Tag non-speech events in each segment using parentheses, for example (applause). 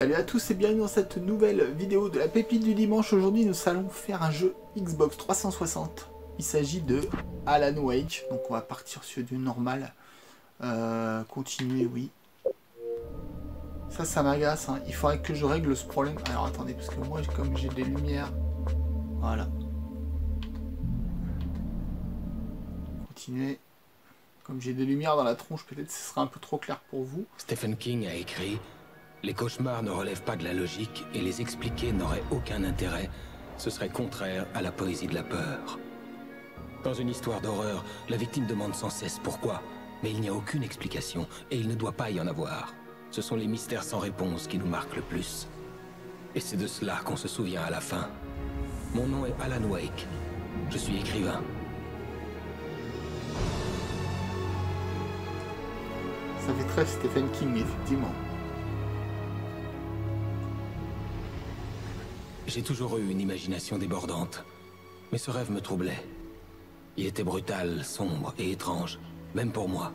Salut à tous et bienvenue dans cette nouvelle vidéo de la pépite du dimanche. Aujourd'hui, nous allons faire un jeu Xbox 360. Il s'agit de Alan Wake. Donc on va partir sur du normal. Euh, continuer, oui. Ça, ça m'agace. hein. Il faudrait que je règle ce problème. Alors attendez, parce que moi, comme j'ai des lumières... Voilà. Continuer. Comme j'ai des lumières dans la tronche, peut-être ce sera un peu trop clair pour vous. Stephen King a écrit Les cauchemars ne relèvent pas de la logique et les expliquer n'aurait aucun intérêt. Ce serait contraire à la poésie de la peur. Dans une histoire d'horreur, la victime demande sans cesse pourquoi, mais il n'y a aucune explication et il ne doit pas y en avoir. Ce sont les mystères sans réponse qui nous marquent le plus. Et c'est de cela qu'on se souvient à la fin. Mon nom est Alan Wake. Je suis écrivain. Ça fait très Stephen King, effectivement. J'ai toujours eu une imagination débordante. Mais ce rêve me troublait. Il était brutal, sombre et étrange, même pour moi.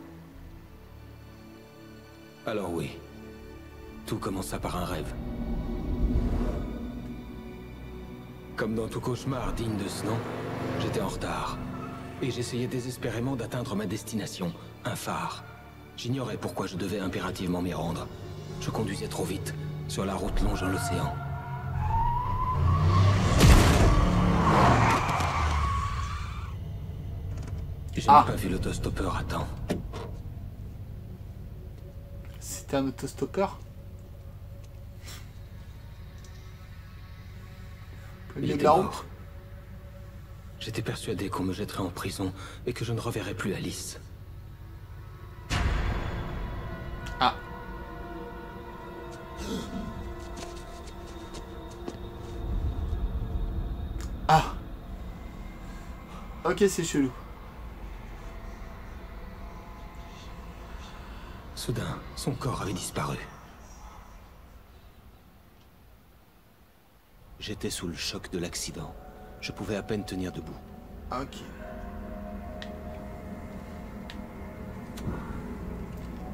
Alors oui, tout commença par un rêve. Comme dans tout cauchemar digne de ce nom, j'étais en retard. Et j'essayais désespérément d'atteindre ma destination, un phare. J'ignorais pourquoi je devais impérativement m'y rendre. Je conduisais trop vite, sur la route longeant l'océan. Je Ah. pas vu l'autostoppeur à temps. C'était un autostoppeur Au Il route mort. J'étais persuadé qu'on me jetterait en prison et que je ne reverrais plus Alice. Ah. Ah. Ok, c'est chelou. Son corps avait disparu. J'étais sous le choc de l'accident. Je pouvais à peine tenir debout. Ok.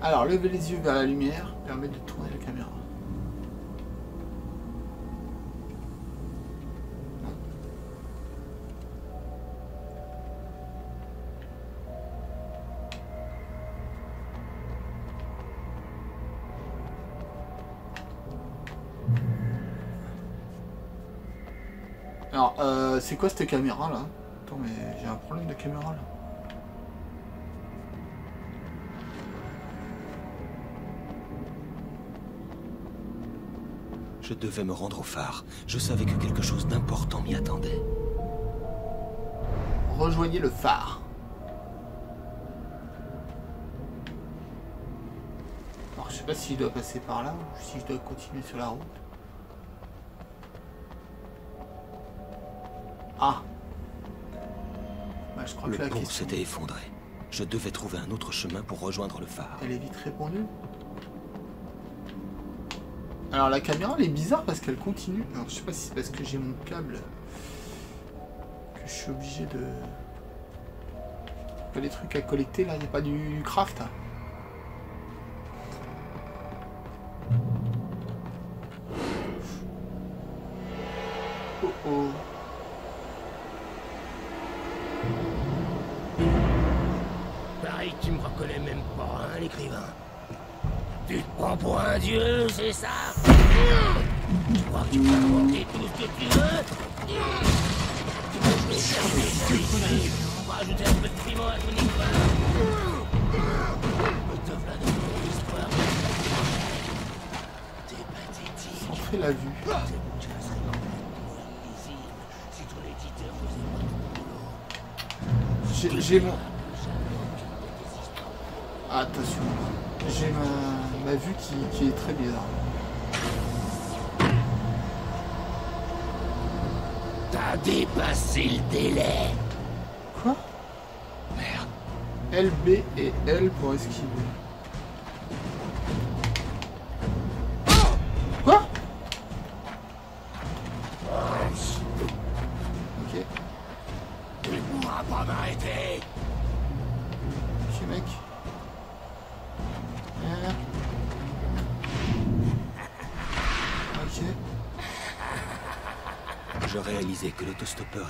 Alors, lever les yeux vers la lumière permet de tourner la caméra. Alors, euh, c'est quoi cette caméra là? Attends, mais j'ai un problème de caméra là. Je devais me rendre au phare. Je savais que quelque chose d'important m'y attendait. Rejoignez le phare. Alors, je sais pas si je dois passer par là ou si je dois continuer sur la route. Ah. Bah, je crois Le que la pont question, s'était effondré. Je devais trouver un autre chemin pour rejoindre le phare. elle est vite répondue. Alors la caméra elle est bizarre parce qu'elle continue. Alors je sais pas si c'est parce que j'ai mon câble que je suis obligé de. Pas des trucs à collecter là, il n'y a pas du craft. J'ai mon. Attention. J'ai ma, ma vue qui, qui est très bizarre. T'as dépassé le délai. Quoi? Merde. L, B et L pour esquiver.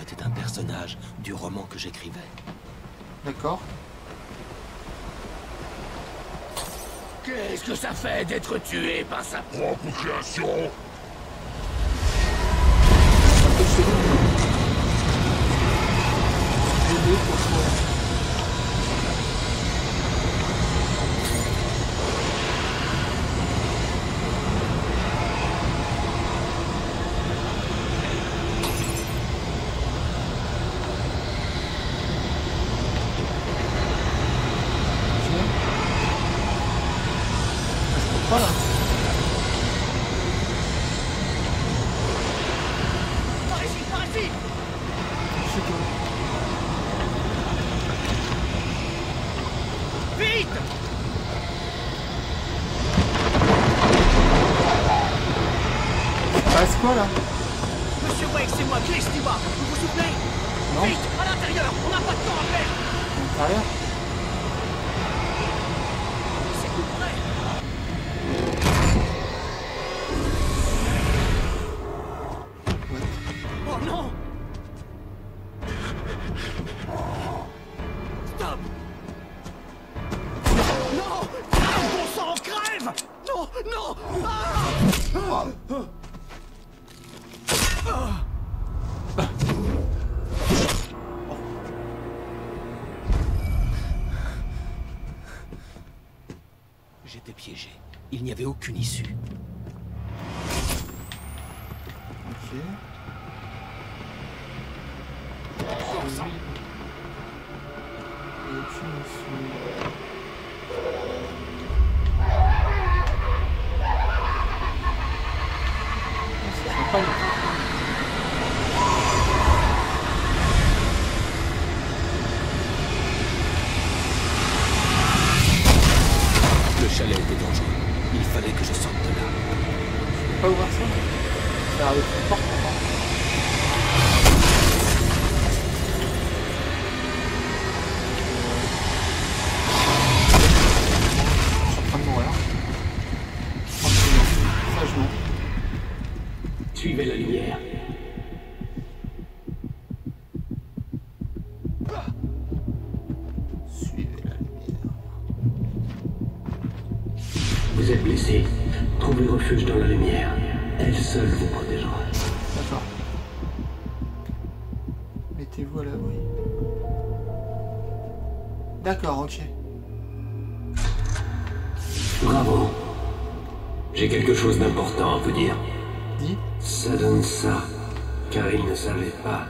Était un personnage du roman que j'écrivais. D'accord. Qu'est-ce que ça fait d'être tué par sa propre création Un peu chelou. Aider pour toi. Ok. Ah, je peux pas là. Par ici, par ici Je sais que- Vite Passe quoi là Monsieur Wake, c'est moi, Chris. Vous vous souvenez Non. Vite, à l'intérieur, on n'a pas de temps à perdre Derrière C'est aucune issue. Ok. Et aucune issue. Ah, c'est sympa, le truc. Le chalet était dangereux. Il fallait que je sorte de là. Je peux pas ouvrir ça Ça a l'air d'être une porte pourtant. Je suis en train de mourir. Tranquillement, sagement. Suivez la lumière. Suivez la lumière. Vous êtes blessé. Trouvez refuge dans la lumière. Elle seule vous protégera. D'accord. Mettez-vous à l'abri. D'accord, ok. Bravo. J'ai quelque chose d'important à vous dire. Dis. Ça donne ça, car il ne savait pas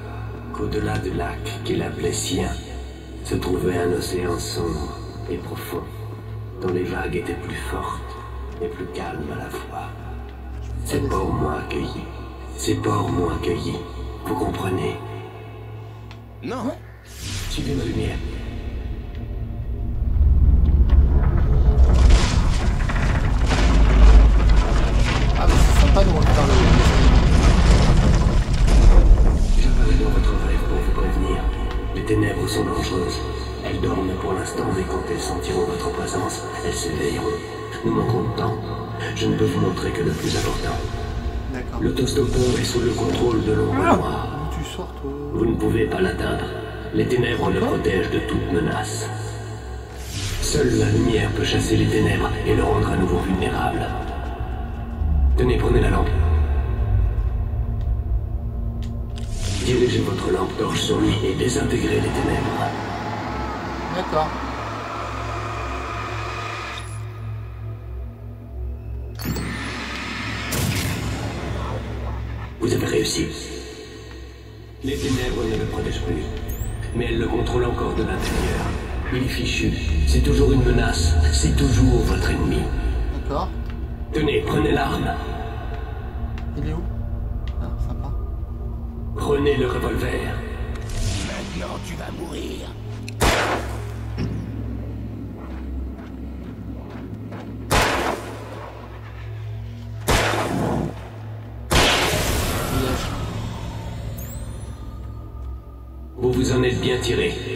qu'au-delà du lac qu'il appelait sien, se trouvait un océan sombre et profond, dont les vagues étaient plus fortes et plus calmes à la fois. Ces ports m'ont accueilli. Ces ports m'ont accueilli. Vous comprenez? Non Suivez ma lumière. Ah, mais c'est sympa de refaire le. J'apparais dans votre rêve pour vous prévenir. Les ténèbres sont dangereuses. Elles dorment pour l'instant, mais quand elles sentiront votre présence, elles s'éveilleront. Nous manquons de temps. Je ne peux vous montrer que le plus important. D'accord. L'autostoppeur est sous le contrôle de l'ombre Ah noire. D'où tu sors, toi Vous ne pouvez pas l'atteindre. Les ténèbres le protègent de toute menace. Seule la lumière peut chasser les ténèbres et le rendre à nouveau vulnérable. Tenez, prenez la lampe. Dirigez votre lampe torche sur lui et désintégrez les ténèbres. D'accord. Les ténèbres ne le protègent plus, mais elles le contrôlent encore de l'intérieur. Il est fichu. C'est toujours une menace. C'est toujours votre ennemi. D'accord. Tenez, prenez l'arme. Il est où? Ah, sympa. Prenez le revolver. Maintenant, tu vas mourir.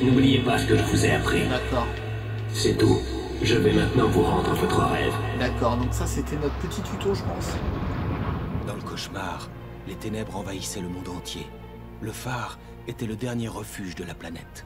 N'oubliez pas ce que je vous ai appris. D'accord. C'est tout. Je vais maintenant vous rendre votre rêve. D'accord, donc ça c'était notre petit tuto, je pense. Dans le cauchemar, les ténèbres envahissaient le monde entier. Le phare était le dernier refuge de la planète.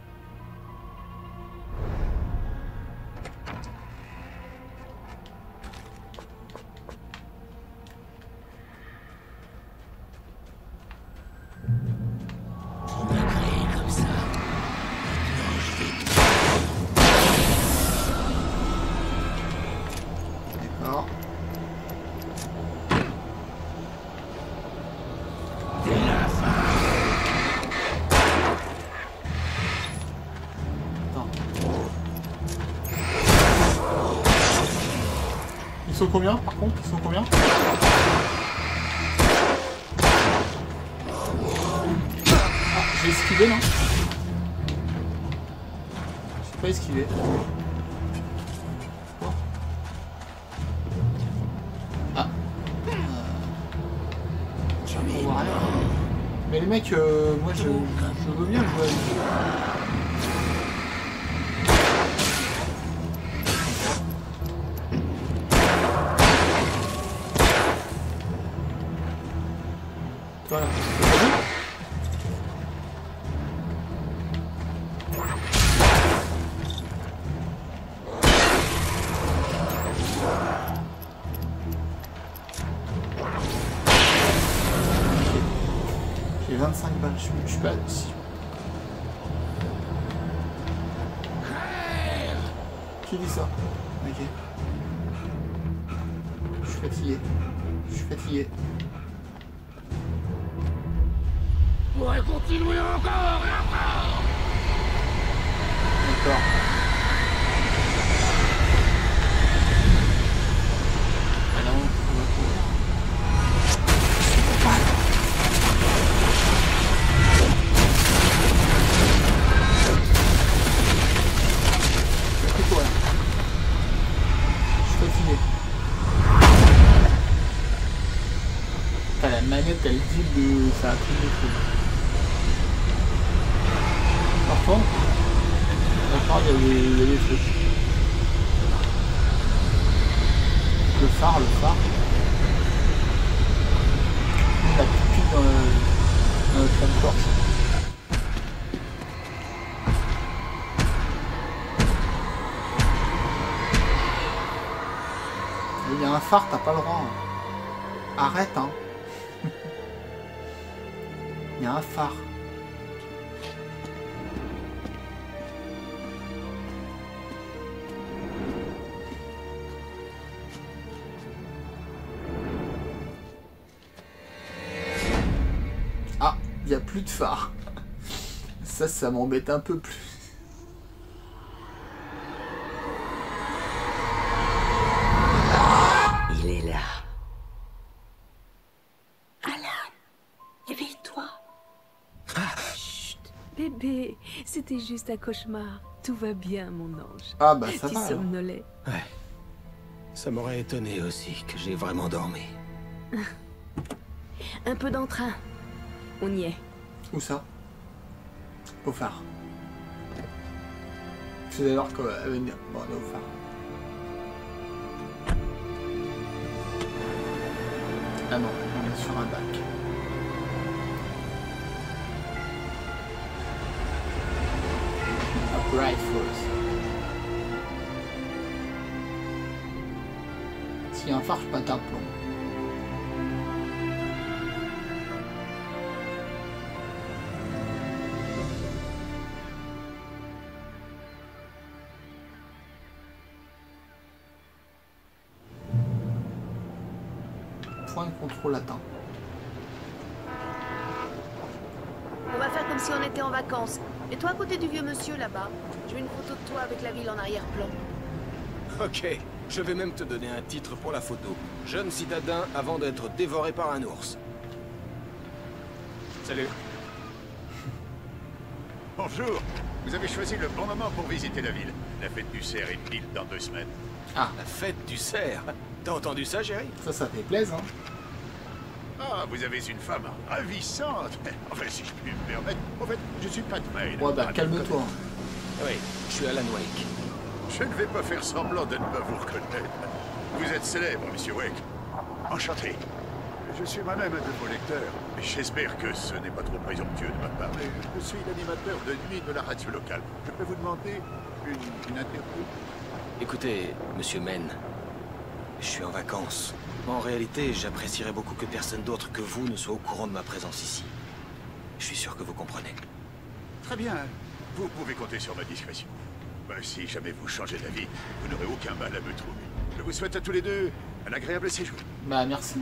Sont combien par contre? Ils sont combien? Ah, j'ai esquivé non? J'ai pas esquivé. Ah. Euh. Mais les mecs, euh, moi je, je veux bien jouer avec je suis, je suis pas... si- Qui dit ça Ok. Je suis fatigué. Je suis fatigué. On pourrait continuer encore et encore. D'accord. De. ça Il y a un phare. Ah, il n'y a plus de phare. Ça, ça m'embête un peu plus. C'était juste un cauchemar. Tout va bien, mon ange. Ah bah ça tu va. somnolais. Ouais. Ça m'aurait étonné aussi que j'ai vraiment dormi. (laughs) Un peu d'entrain. On y est. Où ça? Au phare. C'est d'ailleurs qu'elle va venir. Bon, on est au phare. Ah non, on est sur un bac. A un phare, je. Point de contrôle atteint. On va faire comme si on était en vacances. Et toi à côté du vieux monsieur là-bas. Je veux une photo de toi avec la ville en arrière-plan. Ok, je vais même te donner un titre pour la photo. Jeune citadin avant d'être dévoré par un ours. Salut. (laughs) Bonjour. Vous avez choisi le bon moment pour visiter la ville. La fête du cerf est pile dans deux semaines. Ah, La fête du cerf. T'as entendu ça, Jerry ça, ça fait plaisir. Hein. Ah, vous avez une femme ravissante. Enfin, si je puis me permettre. En fait, je suis pas de mail. Ouais, bah Ah, calme-toi. Oui, je suis Alan Wake. Je ne vais pas faire semblant de ne pas vous reconnaître. Vous êtes célèbre, monsieur Wake. Enchanté. Je suis moi-même un de vos lecteurs, j'espère que ce n'est pas trop présomptueux de ma part, mais je suis l'animateur de nuit de la radio locale. Je peux vous demander une, une interview? Écoutez, monsieur Men, je suis en vacances. En réalité, j'apprécierais beaucoup que personne d'autre que vous ne soit au courant de ma présence ici. Je suis sûr que vous comprenez. Très bien. Vous pouvez compter sur ma discrétion. Bah, si jamais vous changez d'avis, vous n'aurez aucun mal à me trouver. Je vous souhaite à tous les deux un agréable séjour. Bah merci.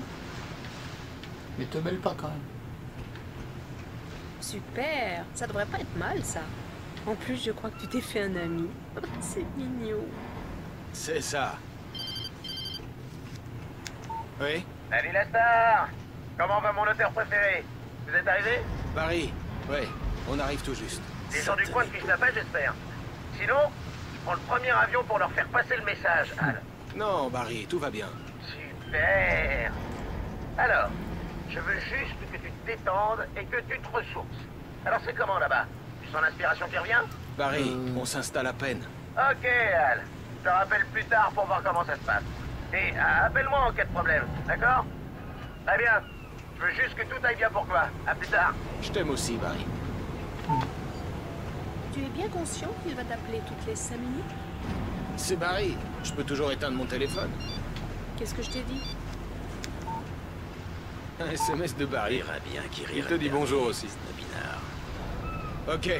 Mais te mêle pas quand même. Super Ça devrait pas être mal, ça. En plus, je crois que tu t'es fait un ami. (laughs) C'est mignon. C'est ça. Oui Salut la star Comment va mon auteur préféré? Vous êtes arrivé? Paris Oui, on arrive tout juste. Les gens du coin fichent la paix, j'espère. Sinon, je prends le premier avion pour leur faire passer le message, Al. Non, Barry, tout va bien. Super Alors, je veux juste que tu te détendes et que tu te ressources. Alors c'est comment là-bas? Tu sens l'inspiration qui revient? Barry, on s'installe à peine. Ok, Al. Je te rappelle plus tard pour voir comment ça se passe. Et euh, appelle-moi en cas de problème, d'accord? Très bien. Je veux juste que tout aille bien pour toi. À plus tard. Je t'aime aussi, Barry. Tu es bien conscient qu'il va t'appeler toutes les 5 minutes? C'est Barry. Je peux toujours éteindre mon téléphone. Qu'est-ce que je t'ai dit? Un SMS de Barry. Rira bien, qui Il te dit bonjour aussi. Snobinard. Ok.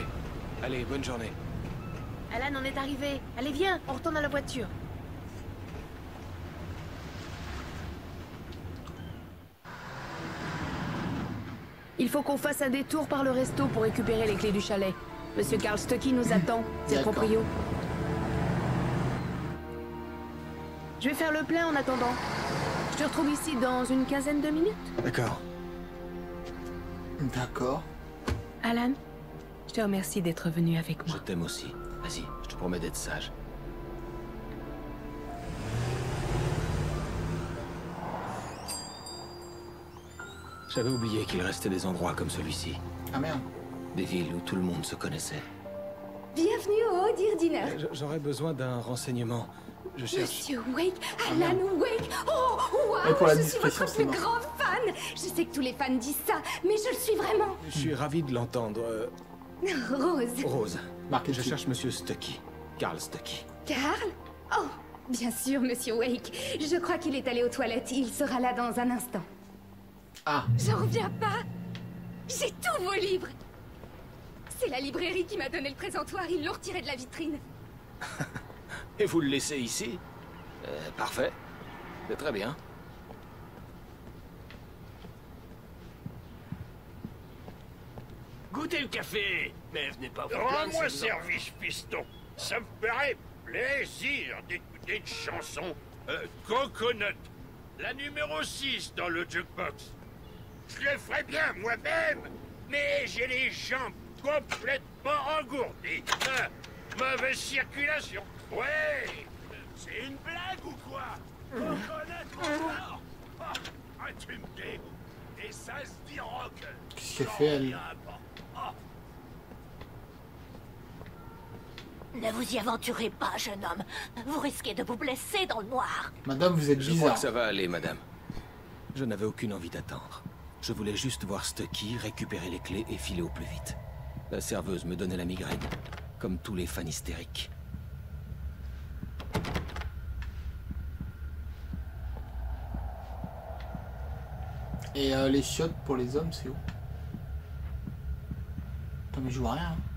Allez, bonne journée. Alan, on est arrivé. Allez, viens, on retourne à la voiture. Il faut qu'on fasse un détour par le resto pour récupérer les clés du chalet. Monsieur Karl Stucky nous attend, c'est proprio. Je vais faire le plein en attendant. Je te retrouve ici dans une quinzaine de minutes. D'accord. D'accord. Alan, je te remercie d'être venu avec Je moi. t'aime aussi. Vas-y, je te promets d'être sage. J'avais oublié qu'il restait des endroits comme celui-ci. Ah merde. Des villes où tout le monde se connaissait. Bienvenue au Dear Dinner. J'aurais besoin d'un renseignement. Je cherche... Monsieur Wake, Alan Wake. Oh, Et pour la waouh, je suis votre plus mort. grand fan. Je sais que tous les fans disent ça, mais je le suis vraiment. Je suis ravi de l'entendre. euh, Rose. Rose, Marquez je cherche Monsieur Stucky. Carl Stucky. Carl? Oh, bien sûr, Monsieur Wake. Je crois qu'il est allé aux toilettes. Il sera là dans un instant. Ah, J'en reviens pas. J'ai tous vos livres. C'est la librairie qui m'a donné le présentoir. Ils l'ont retiré de la vitrine. (laughs) Et vous le laissez ici? Euh, Parfait. C'est très bien. Goûtez le café Mais venez pas vous Rends-moi service, piston. Ça me ferait plaisir d'écouter une chanson. Euh, Coconut, la numéro 6 dans le jukebox. Je le ferais bien moi-même, mais j'ai les jambes complètement engourdies. Ah, mauvaise circulation. Ouais C'est une blague ou quoi? Coconut encore Ah, tu me dégoûtes. Et ça se dit rock. Qu'est-ce qu'elle fait, elle? Ne vous y aventurez pas, jeune homme. Vous risquez de vous blesser dans le noir. madame, vous êtes Je crois bizarre. que ça va aller, madame. Je n'avais aucune envie d'attendre. Je voulais juste voir Stucky, récupérer les clés et filer au plus vite. La serveuse me donnait la migraine, comme tous les fans hystériques. Et euh, les chiottes pour les hommes, c'est où? Attends, mais je vois rien. hein.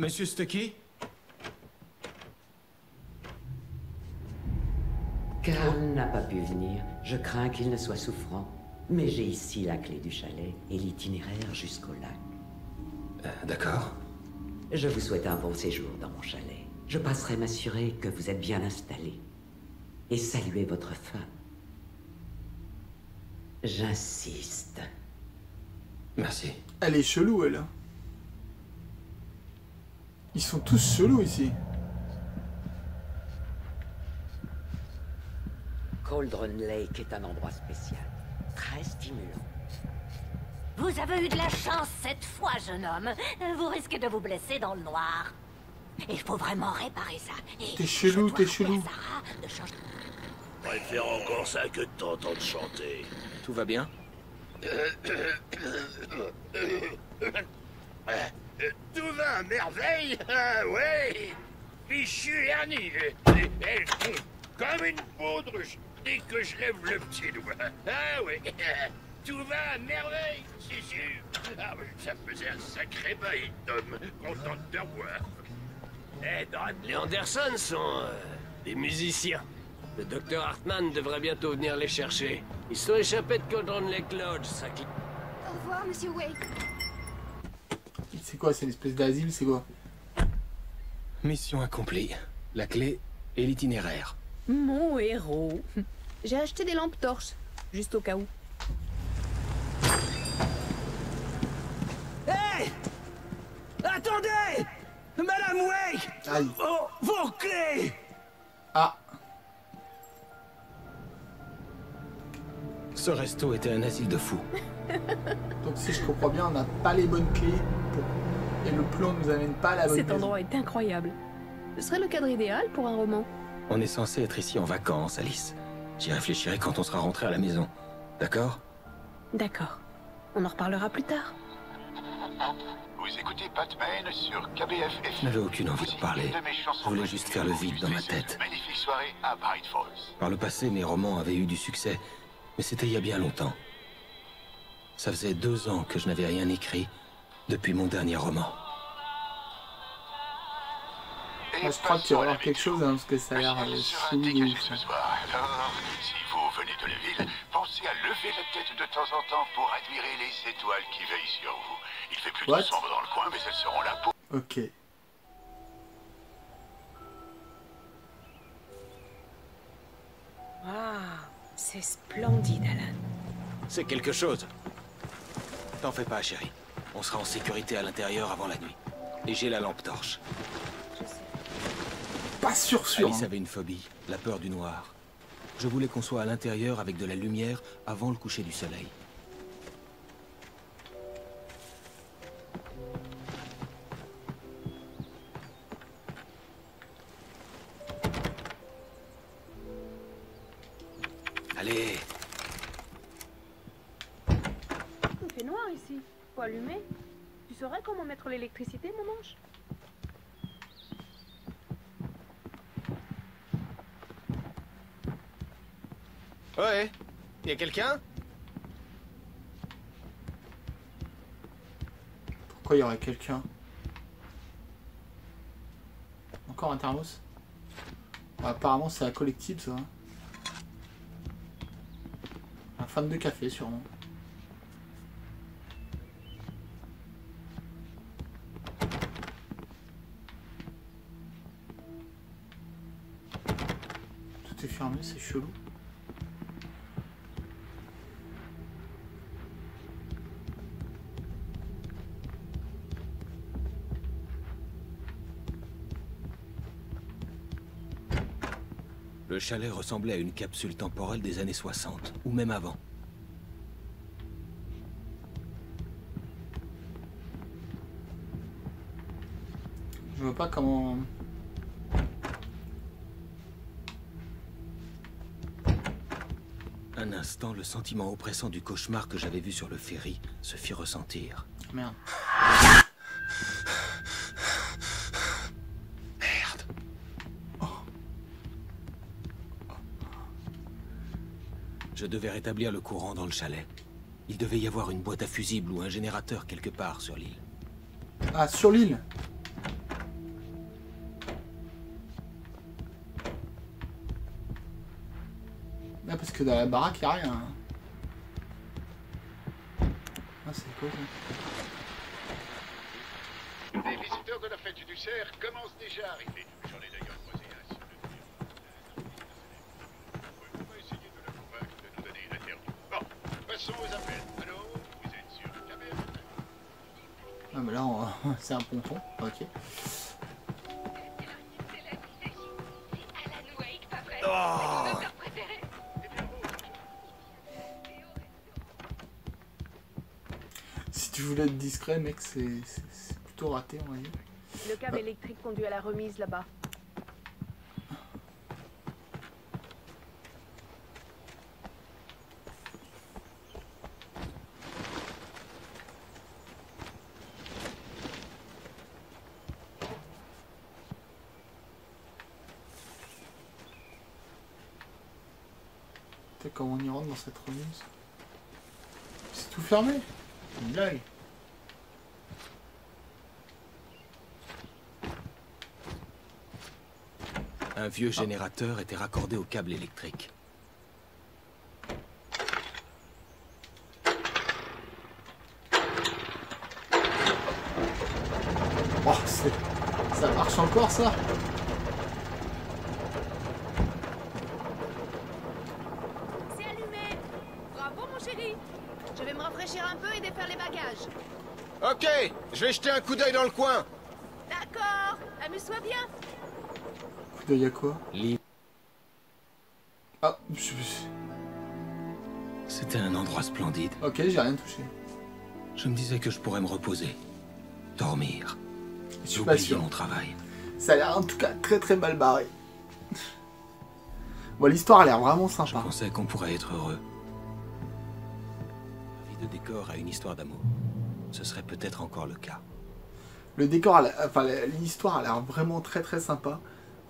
Monsieur Stucky Karl n'a pas pu venir. Je crains qu'il ne soit souffrant. Mais j'ai ici la clé du chalet et l'itinéraire jusqu'au lac. Euh, D'accord. Je vous souhaite un bon séjour dans mon chalet. Je passerai m'assurer que vous êtes bien installé. Et saluer votre femme. J'insiste. Merci. Elle est chelou, elle. hein. Ils sont tous chelous ici. Cauldron Lake est un endroit spécial, très stimulant. Vous avez eu de la chance cette fois, jeune homme. Vous risquez de vous blesser dans le noir. Il faut vraiment réparer ça. T'es chelou, t'es chelou. Sarah de changer- Préfère encore ça que de t'entendre chanter. Tout va bien? (coughs) (coughs) Tout va à merveille, ah (laughs) ouais Fichu hernie, elle, elle fond comme une baudruche dès que je lève le petit doigt. Ah ouais, (laughs) tout va à merveille, c'est sûr. Ah ouais, ça faisait un sacré bail, Tom, content de te revoir. Eh, les Anderson sont euh, des musiciens. Le docteur Hartman devrait bientôt venir les chercher. Ils sont échappés de Cauldron Lake Lodge, ça Au revoir, monsieur Wake. C'est quoi C'est une espèce d'asile, c'est quoi Mission accomplie. La clé et l'itinéraire. Mon héros. (laughs) J'ai acheté des lampes torches, juste au cas où. Hey Attendez Madame Wake Aïe. Oh, vos clés Ah, Ce resto était un asile de fous. donc si je comprends bien, on n'a pas les bonnes clés. Et le plan nous amène pas à la bonne Cet maison. endroit est incroyable. Ce serait le cadre idéal pour un roman. On est censé être ici en vacances, Alice. J'y réfléchirai quand on sera rentré à la maison. D'accord? D'accord. On en reparlera plus tard. Vous écoutez Batman sur KBF Je n'avais aucune envie de parler. Je voulais juste faire le vide dans ma tête. Magnifique soirée à Bright Falls. Par le passé, mes romans avaient eu du succès, mais c'était il y a bien longtemps. Ça faisait deux ans que je n'avais rien écrit depuis mon dernier roman. Moi, je crois qu'il va y avoir quelque chose, hein, parce que ça a l'air euh, ce soir. Alors, si vous venez de la ville, pensez à lever la tête de temps en temps pour admirer les étoiles qui veillent sur vous. Il fait plutôt What? sombre dans le coin, mais elles seront là pour... Ok. Waouh, c'est splendide, Alan. C'est quelque chose. T'en fais pas, chérie. On sera en sécurité à l'intérieur avant la nuit. Et j'ai la lampe torche. Pas sûr sûr. Alice hein. avait une phobie, la peur du noir. Je voulais qu'on soit à l'intérieur avec de la lumière avant le coucher du soleil. Il y aurait quelqu'un Encore un thermos? Apparemment c'est la collective ça. hein. Un fan de café sûrement. Tout est fermé, c'est chelou. Chalet ressemblait à une capsule temporelle des années 60, ou même avant. Je vois pas comment. Un instant, le sentiment oppressant du cauchemar que j'avais vu sur le ferry se fit ressentir. Merde. Merde. Devais rétablir le courant dans le chalet. Il devait y avoir une boîte à fusibles ou un générateur quelque part sur l'île. Ah, sur l'île Ah, parce que dans la baraque, il a rien. hein. Ah, c'est quoi ça? Les visiteurs de la fête du cerf commencent déjà à arriver. J'en ai d'ailleurs croisé un sur le On va essayer de le convaincre de nous donner une interview. Bon, passons aux appels. Allô Vous êtes sur KBF Ah, mais là, on- (laughs) c'est un ponton. Ok. Oh préféré tu voulais être discret, mec, c'est plutôt raté, on va dire. Le câble électrique conduit à la remise là-bas. Cette remise C'est tout fermé Une blague. Un vieux générateur était raccordé au câble électrique. Oh. Ça marche encore, ça C'est allumé Bravo, mon chéri Je vais me rafraîchir un peu et défaire les bagages. Ok, je vais jeter un coup d'œil dans le coin. D'accord Amuse-toi bien Coup d'œil à quoi Li- Ah, je- je- C'était un endroit splendide. ok, j'ai rien touché. Je me disais que je pourrais me reposer. Dormir. Je Oublier mon travail. Ça a l'air en tout cas très très mal barré. Bon, l'histoire a l'air vraiment Je sympa. pensais qu'on pourrait être heureux. La vie de décor a une histoire d'amour. Ce serait peut-être encore le cas. Le décor, enfin l'histoire a l'air vraiment très très sympa.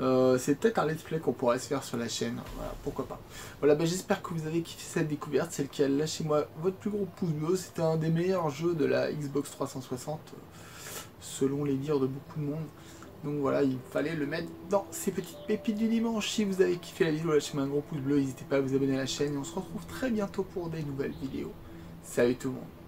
Euh, c'est peut-être un let's play qu'on pourrait se faire sur la chaîne. Voilà, pourquoi pas. Voilà, bah, j'espère que vous avez kiffé cette découverte. Celle qui a lâché moi votre plus gros pouce bleu. C'était un des meilleurs jeux de la Xbox 360, euh, selon les dires de beaucoup de monde. Donc voilà, il fallait le mettre dans ces petites pépites du dimanche. Si vous avez kiffé la vidéo, lâchez-moi un gros pouce bleu. N'hésitez pas à vous abonner à la chaîne. Et on se retrouve très bientôt pour des nouvelles vidéos. Salut tout le monde.